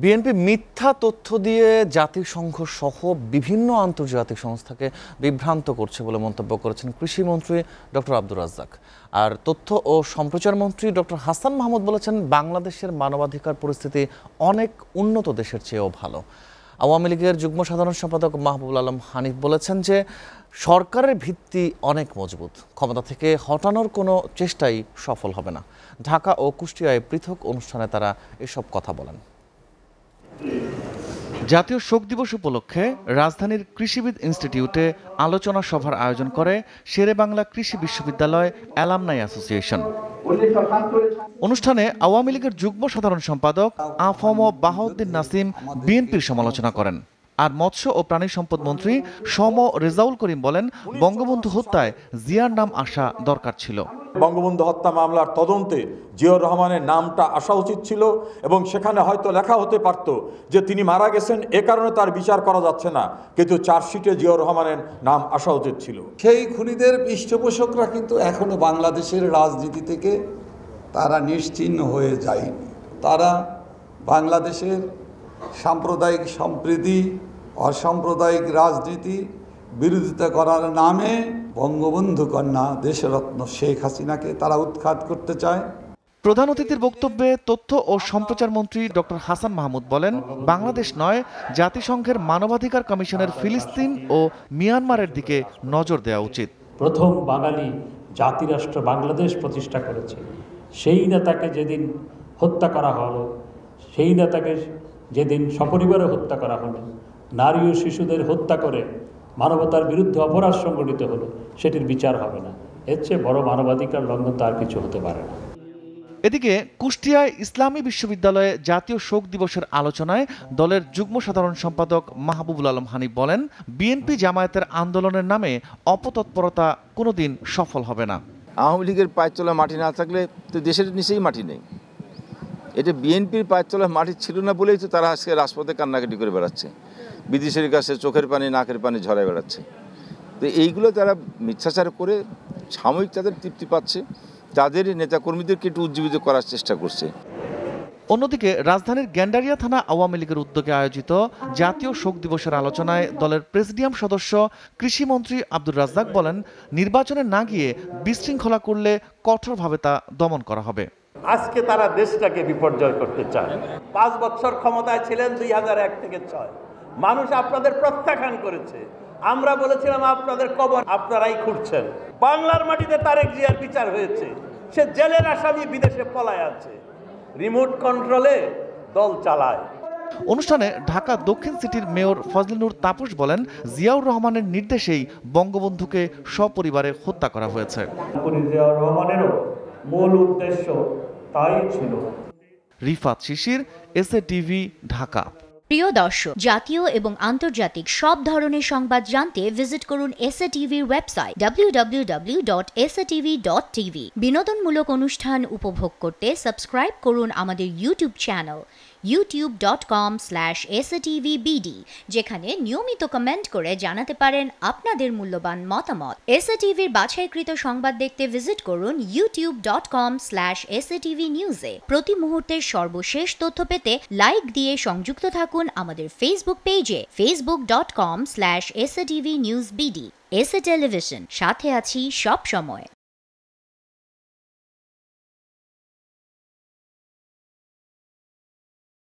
BNP মিথ্যা তথ্য দিয়ে জাতিসংঘ সহ বিভিন্ন আন্তর্জাতিক সংস্থাকে বিভ্রান্ত করছে বলে মন্তব্য করেছেন কৃষিমন্ত্রী ডক্টর আব্দুর রাজ্জাক। আর তথ্য ও সম্প্রচার মন্ত্রী ডক্টর হাসান মাহমুদ বলেছেন, বাংলাদেশের মানবাধিকার পরিস্থিতি অনেক উন্নত দেশের চেয়েও ভালো। আওয়ামী লীগের যুগ্ম সাধারণ সম্পাদক মাহবুবুল আলম হানিফ বলেছেন যে, সরকারের ভিত্তি অনেক মজবুত, ক্ষমতা থেকে হটানোর কোনো চেষ্টাই সফল হবে না। ঢাকা ও কুষ্টিয়ায় পৃথক অনুষ্ঠানে তারা এসব কথা বলেন। জাতীয় শোক দিবস উপলক্ষে রাজধানীর কৃষিবিদ ইনস্টিটিউটে আলোচনা সভার আয়োজন করে শেরে বাংলা কৃষি বিশ্ববিদ্যালয় অ্যালামনাই অ্যাসোসিয়েশন। অনুষ্ঠানে আওয়ামী লীগের যুগ্ম সাধারণ সম্পাদক আফম বাহাউদ্দিন নাসিম বিএনপির সমালোচনা করেন। আর মৎস্য ও প্রাণী সম্পদ মন্ত্রী সম রেজাউল করিম বলেন, বঙ্গবন্ধু হত্যায় জিয়ার নাম আসা দরকার ছিল। বঙ্গবন্ধু হত্যা মামলার তদন্তে জিয়র রহমানের নামটা আসা উচিত ছিল এবং সেখানে হয়তো লেখা হতে পারত যে তিনি মারা গেছেন, এ কারণে তার বিচার করা যাচ্ছে না। কিন্তু চার্জশিটে জিয়র রহমানের নাম আসা উচিত ছিল। সেই খুনিদের পৃষ্ঠপোষকরা কিন্তু এখনও বাংলাদেশের রাজনীতি থেকে তারা নিশ্চিহ্ন হয়ে যায়নি। তারা বাংলাদেশের সাম্প্রদায়িক সম্প্রীতি, অসাম্প্রদায়িক রাজনীতি, বিরোধিতা করার নামে বঙ্গবন্ধু কন্যা দেশরত্ন শেখ হাসিনাকে তারা উৎখাত করতে চায়। প্রধান অতিথির বক্তব্যে তথ্য ও সম্প্রচার মন্ত্রী ডক্টর হাসান মাহমুদ বলেন বাংলাদেশ নয় জাতিসংঘের মানবাধিকার কমিশনের ফিলিস্তিন ও মিয়ানমারের দিকে নজর দেওয়া উচিত। প্রথম বাঙালি জাতিরাষ্ট্র বাংলাদেশ প্রতিষ্ঠা করেছে। সেই নেতাকে যেদিন হত্যা করা হলো সেই নেতাকে যেদিন সপরিবারে হত্যা করা হলো নারী ও শিশুদের হত্যা করে মানবতার বিরুদ্ধে অপরাধ সংগঠিত হলো সেটির বিচার হবে না। এর চেয়ে বড় মানবাধিকার লঙ্ঘন তার কিছু হতে পারে না। এদিকে কুষ্টিয়ায় ইসলামী বিশ্ববিদ্যালয়ে জাতীয় শোক দিবসের আলোচনায় দলের যুগ্ম সাধারণ সম্পাদক মাহবুবুল আলম হানিফ বলেন বিএনপি জামায়াতের আন্দোলনের নামে অপতৎপরতা কোনোদিন সফল হবে না। আওয়ামী লীগের পায়ের চলা মাটি না থাকলে তো দেশের নিচেই মাটি নেই। এটা বিএনপির পায়ের মাটি ছিল না বলেই তো তারা আজকে রাজপথে কান্নাকাটি করে বেড়াচ্ছে। বিদেশের কাছে চোখের পানি, নাকের পানি ঝরায় বেড়াচ্ছে। তো এইগুলো তারা মিথ্যাচার করে সাময়িক তাদের তৃপ্তি পাচ্ছে, তাদের নেতাকর্মীদেরকে একটু উজ্জীবিত করার চেষ্টা করছে। অন্যদিকে রাজধানীর গ্যান্ডারিয়া থানা আওয়ামী লীগের উদ্যোগে আয়োজিত জাতীয় শোক দিবসের আলোচনায় দলের প্রেসিডিয়াম সদস্য কৃষিমন্ত্রী আব্দুর রাজ্জাক বলেন, নির্বাচনে না গিয়ে বিশৃঙ্খলা করলে কঠোরভাবে তা দমন করা হবে। আজকে তারা দেশটাকে বিপর্যয় করতে চায়। পাঁচ বছর ক্ষমতায় ছিলেন দুই হাজার এক থেকে ছয়। মানুষ আপনাদের প্রত্যাখ্যান করেছে। আমরা বলেছিলাম আপনাদের কবর আপনারাই খুঁড়ছেন। বাংলার মাটিতে তারেক জিয়ার বিচার হয়েছে। সে জেলের আসামি বিদেশে পলায় আছে। রিমোট কন্ট্রোলে দল চালায়। অনুষ্ঠানে ঢাকা দক্ষিণ সিটির মেয়র ফজলিনুর তাপস বলেন জিয়াউর রহমানের নির্দেশেই বঙ্গবন্ধুকে সপরিবারে হত্যা করা হয়েছে। জিয়াউর রহমানেরও মূল উদ্দেশ্য তাই ছিল। Rifat Shishir S TV Dhaka. প্রিয় দর্শক জাতীয় এবং আন্তর্জাতিক সব ধরনের সংবাদ জানতে ভিজিট করুন এসএ টিভির ওয়েবসাইট www.satv.tv বিনোদনমূলক অনুষ্ঠান উপভোগ করতে সাবস্ক্রাইব করুন আমাদের ইউটিউব চ্যানেল slash satvbd যেখানে নিয়মিত কমেন্ট করে জানাতে পারেন আপনাদের মূল্যবান মতামত। এসএটিভির বাছাইকৃত সংবাদ দেখতে ভিজিট করুন youtube.com slash satv নিউজে প্রতি মুহূর্তের সর্বশেষ তথ্য পেতে লাইক দিয়ে সংযুক্ত থাকুন আমাদের ফেসবুক পেজে facebook.com slash satv news BD SA television সাথে আছি সব সময়।